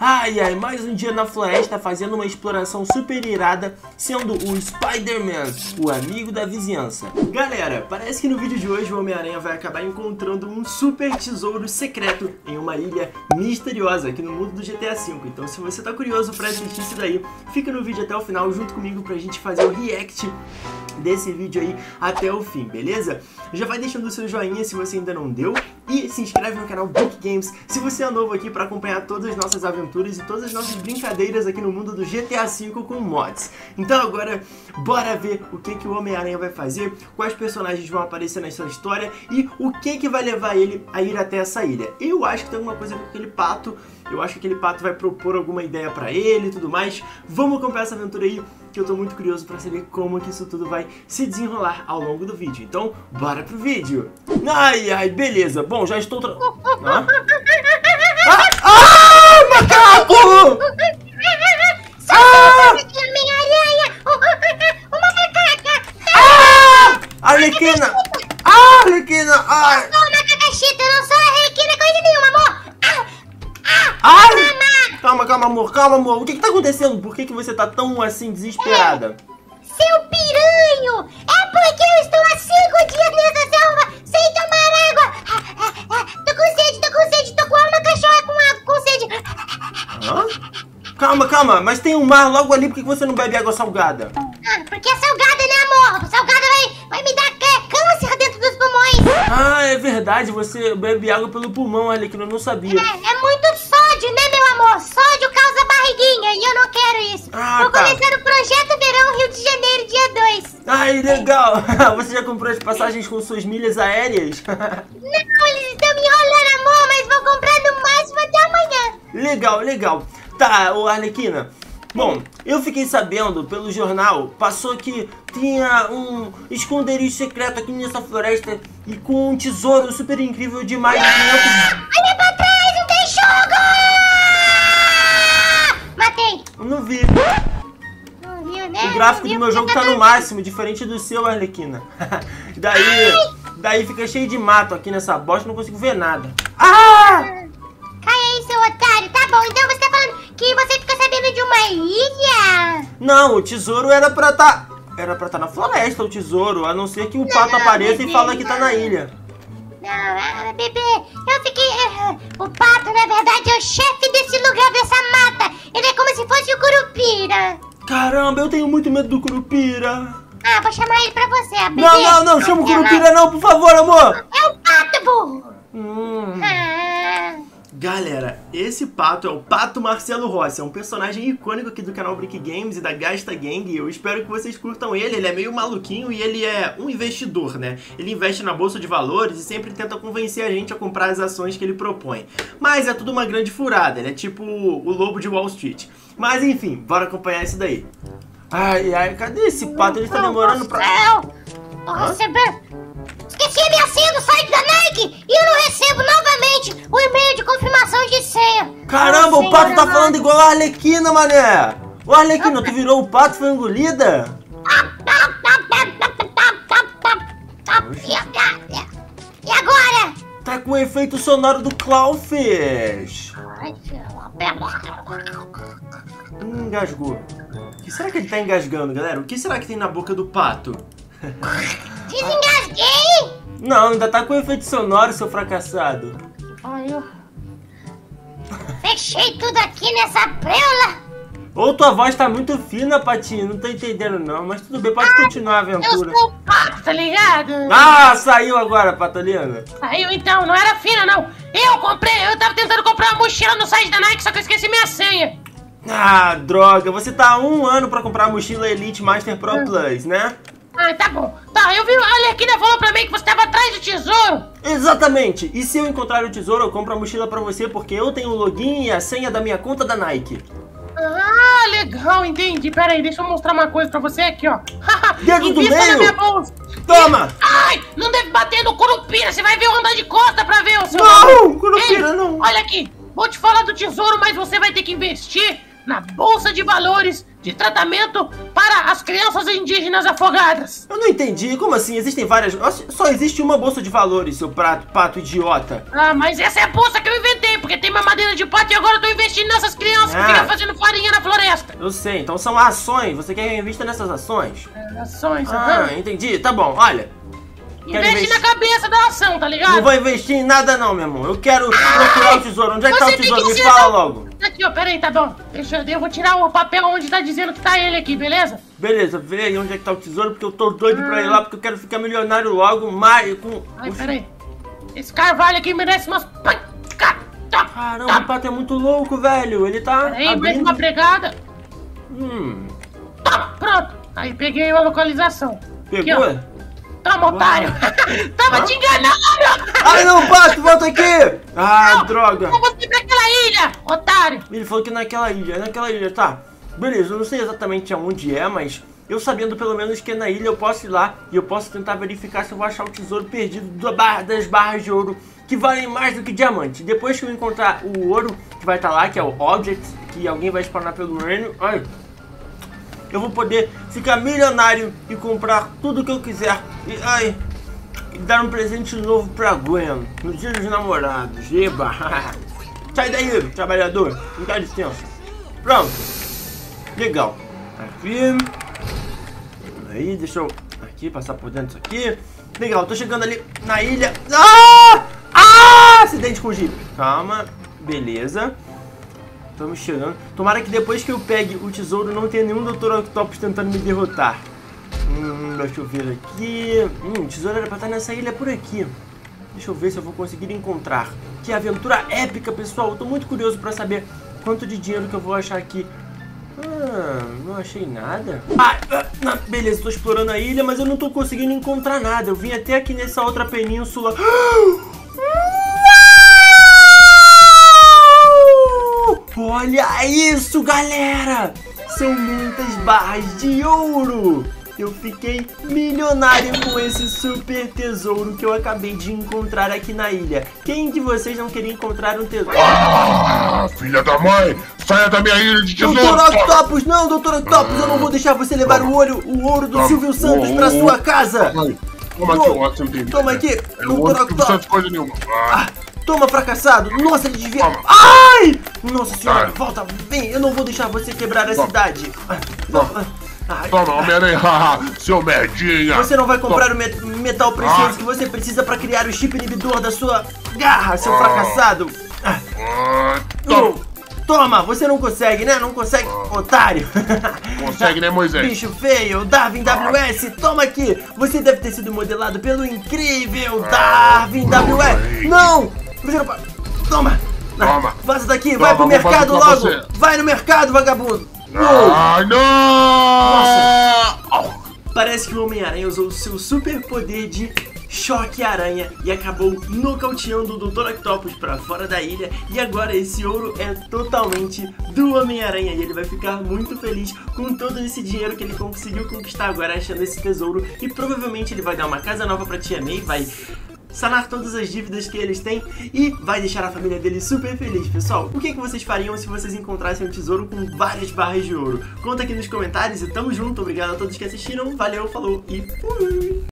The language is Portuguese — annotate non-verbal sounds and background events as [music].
Ai ai, mais um dia na floresta fazendo uma exploração super irada, sendo o Spider-Man, o amigo da vizinhança. Galera, parece que no vídeo de hoje o Homem-Aranha vai acabar encontrando um super tesouro secreto em uma ilha misteriosa aqui no mundo do GTA V. Então se você tá curioso pra assistir isso daí, fica no vídeo até o final junto comigo pra gente fazer o react desse vídeo aí até o fim, beleza? Já vai deixando o seu joinha se você ainda não deu e se inscreve no canal Book Games se você é novo aqui para acompanhar todas as nossas aventuras e todas as nossas brincadeiras aqui no mundo do GTA V com mods. Então agora, bora ver o que, que o Homem-Aranha vai fazer, quais personagens vão aparecer nessa história e o que, que vai levar ele a ir até essa ilha. Eu acho que tem alguma coisa com aquele pato, eu acho que aquele pato vai propor alguma ideia para ele e tudo mais. Vamos acompanhar essa aventura aí que eu tô muito curioso para saber como que isso tudo vai se desenrolar ao longo do vídeo. Então, bora pro vídeo! Ai, ai, beleza. Bom, já estou... Tra... Ah? Ah, ah, macaco! Ah! [laughs] Ah! Arlequina! [laughs] Ah, Arlequina! Ai! Ai! Calma, calma, amor, calma, amor. O que que tá acontecendo? Por que que você tá tão, assim, desesperada? Seu piranho! É porque eu estou há cinco dias nessa selva sem tomar água! Tô com sede, tô com sede, tô com uma cachorra com água, com sede! Hã? Calma, calma, mas tem um mar logo ali, por que que você não bebe água salgada? Ah, porque é salgada, né, amor? Salgada vai, vai me dar câncer dentro dos pulmões! Ah, é verdade, você bebe água pelo pulmão, que eu não sabia. É, é muito sódio, né, meu amor? Sódio causa barriguinha e eu não quero isso. Ah, Vou tá. começar o Projeto Verão Rio de Janeiro, dia 2. Ai, legal! [laughs] Você já comprou as passagens com suas milhas aéreas? [laughs] Não, eles estão me enrolando, amor, mas vou comprar no máximo até amanhã. legal, legal. Tá, ô Arlequina. Bom, eu fiquei sabendo pelo jornal, passou que tinha um esconderijo secreto aqui nessa floresta e com um tesouro super incrível de mais de 500... não vi. Não viu, né? O gráfico Não do meu jogo tá no máximo, diferente do seu, Arlequina. [laughs] daí, daí fica cheio de mato aqui nessa bosta, não consigo ver nada. Ah! Cai aí, seu otário. Tá bom, então você tá falando que você fica sabendo de uma ilha? Não, o tesouro era pra tá... Era pra tá na floresta, o tesouro, a não ser que o pato Não, apareça e bebê, fala que tá não. na ilha. Não, ah, bebê, eu fiquei... ah, O pato, na verdade, é o chefe desse lugar, dessa mata. Ele é como se fosse o Curupira. Caramba, eu tenho muito medo do Curupira. Ah, vou chamar ele pra você, a. Não, não, não, chama o. Curupira não, por favor, amor. É o pato, burro. Hum. Ah... Galera, esse pato é o Pato Marcelo Rossi, é um personagem icônico aqui do canal Brick Games e da Gasta Gang. Eu espero que vocês curtam ele, ele é meio maluquinho e ele é um investidor, né? Ele investe na bolsa de valores e sempre tenta convencer a gente a comprar as ações que ele propõe. Mas é tudo uma grande furada, ele é tipo o lobo de Wall Street. Mas enfim, bora acompanhar isso daí. Ai, ai, cadê esse pato? Ele tá demorando pra... Céu! Tô Hã? Esqueci a minha senha do site da Nike e eu não recebo novamente o e-mail de confirmação de senha. Caramba, Ah, o pato tá falando igual a Arlequina, mané! Ô Arlequina, tu virou o pato e foi engolida? E agora? Tá com o efeito sonoro do Clawfish. Hum, engasgou. O que será que ele tá engasgando, galera? O que será que tem na boca do pato? Desengasguei? Não, ainda tá com efeito sonoro, seu fracassado. Ai, eu Fechei tudo aqui nessa preula. Ou tua voz tá muito fina, Patinho, não tô entendendo não, mas tudo bem, pode continuar a Eu aventura. sou o pato, tá ligado? Ah, saiu agora, Patolina. Saiu então, não era fina não. Eu comprei, eu tava tentando comprar uma mochila no site da Nike, só que eu esqueci minha senha. Ah, droga, você tá há um ano pra comprar a mochila Elite Master Pro Plus, né? Ah, tá bom. Tá, eu vi, a Arlequina falou pra mim que você tava atrás do tesouro. Exatamente! E se eu encontrar o tesouro, eu compro a mochila pra você porque eu tenho o login e a senha da minha conta da Nike. Ah, legal, entendi. Pera aí, deixa eu mostrar uma coisa pra você aqui, ó. [laughs] Dedo do Invista na meio. minha bolsa. Toma! Ai, não deve bater no Curupira, você vai ver eu andar de costa pra ver o seu... Não, Curupira, Ei, não. Olha aqui, vou te falar do tesouro, mas você vai ter que investir na Bolsa de Valores de tratamento para as crianças indígenas afogadas. Eu não entendi, como assim? Existem várias. Só existe uma bolsa de valores, seu prato, pato idiota. Ah, mas essa é a bolsa que eu inventei, porque tem mamadeira de pato e agora eu tô investindo nessas crianças Eu sei, então são ações. Você quer que eu invista nessas ações? É, ações, Ah, aham. entendi. Tá bom, olha. Investe investir- na cabeça da ação, tá ligado? Não vou investir em nada não, meu irmão. Eu quero procurar o tesouro. Onde é que tá o tesouro? Me ser fala da- logo. Aqui, ó, peraí, tá bom. Deixa eu, eu vou tirar o papel onde tá dizendo que tá ele aqui, beleza? Beleza, vê aí onde é que tá o tesouro, porque eu tô doido pra ir lá, porque eu quero ficar milionário logo, mais com... Ai, os- peraí. Esse carvalho aqui merece umas... Caramba, o pato é muito louco, velho. Ele tá mais abrindo... uma pregada. Hum, pronto. Aí peguei a localização. Aqui, pegou? Toma, otário. Tava Hã? te enganando. Ai, não, pato, volta aqui! Ah, droga. Eu vou pra aquela ilha, otário. Ele falou que naquela ilha, é naquela ilha, tá. Beleza, eu não sei exatamente aonde é, mas eu sabendo pelo menos que é na ilha, eu posso ir lá e eu posso tentar verificar se eu vou achar o tesouro perdido da barra- das barras de ouro que valem mais do que diamante. Depois que eu encontrar o ouro que vai estar lá, que é o Object, que alguém vai spawnar pelo reino, ai, eu vou poder ficar milionário e comprar tudo que eu quiser. E, ai, e dar um presente novo pra Gwen no dia dos namorados. Eba! [laughs] Sai daí, trabalhador. Me dá licença. Pronto. Legal. Aqui. Aí, deixa eu aqui passar por dentro disso aqui. Legal, tô chegando ali na ilha. Ah! Ah! Acidente com o Jeep. Calma. Beleza. Estamos chegando. Tomara que depois que eu pegue o tesouro não tenha nenhum Dr. Octopus tentando me derrotar. Hum, deixa eu ver aqui. Hum, o tesouro era pra estar nessa ilha por aqui. Deixa eu ver se eu vou conseguir encontrar. Que aventura épica, pessoal. Eu tô muito curioso pra saber quanto de dinheiro que eu vou achar aqui. Ah, não achei nada. Ah, ah, ah, beleza, tô explorando a ilha, mas eu não tô conseguindo encontrar nada. Eu vim até aqui nessa outra península. [gasps] Olha isso, galera! São muitas barras de ouro! Eu fiquei milionário com esse super tesouro que eu acabei de encontrar aqui na ilha. Quem de vocês não queria encontrar um tesouro? Ah, filha da mãe! Saia da minha ilha de tesouro! Doutor Octopus, não, Doutor Octopus, eu não vou deixar você levar o ouro, o ouro do. Silvio Santos pra sua casa. Toma aqui. Toma aqui, É Doutor não Octopus. de coisa nenhuma. Ah, Toma, fracassado. Nossa, ele devia... Toma. Ai! Nossa senhora, Tá. volta, vem, eu não vou deixar você quebrar a Toma. cidade. Ah, Toma. Ai, toma, Homem-Aranha, [laughs] seu merdinha! Você não vai comprar o met- metal precioso Ah. que você precisa pra criar o chip inibidor da sua garra, seu Ah. fracassado. Ah, Ah, toma. Toma, você não consegue, né? Não consegue, otário. Consegue, né, Moisés? [laughs] Bicho feio, Darwin WS, toma aqui! Você deve ter sido modelado pelo incrível Darwin WS! Não! Toma! Toma. Vaza daqui, Toma, vai pro mercado logo! você. Vai no mercado, vagabundo! Ah, não! Nossa. Parece que o Homem-Aranha usou o seu super poder de choque aranha e acabou nocauteando o Dr. Octopus pra fora da ilha e agora esse ouro é totalmente do Homem-Aranha e ele vai ficar muito feliz com todo esse dinheiro que ele conseguiu conquistar agora achando esse tesouro e provavelmente ele vai dar uma casa nova pra Tia May, vai sanar todas as dívidas que eles têm e vai deixar a família dele super feliz, pessoal. O que, que vocês fariam se vocês encontrassem um tesouro com várias barras de ouro? Conta aqui nos comentários e tamo junto. Obrigado a todos que assistiram. Valeu, falou e fui!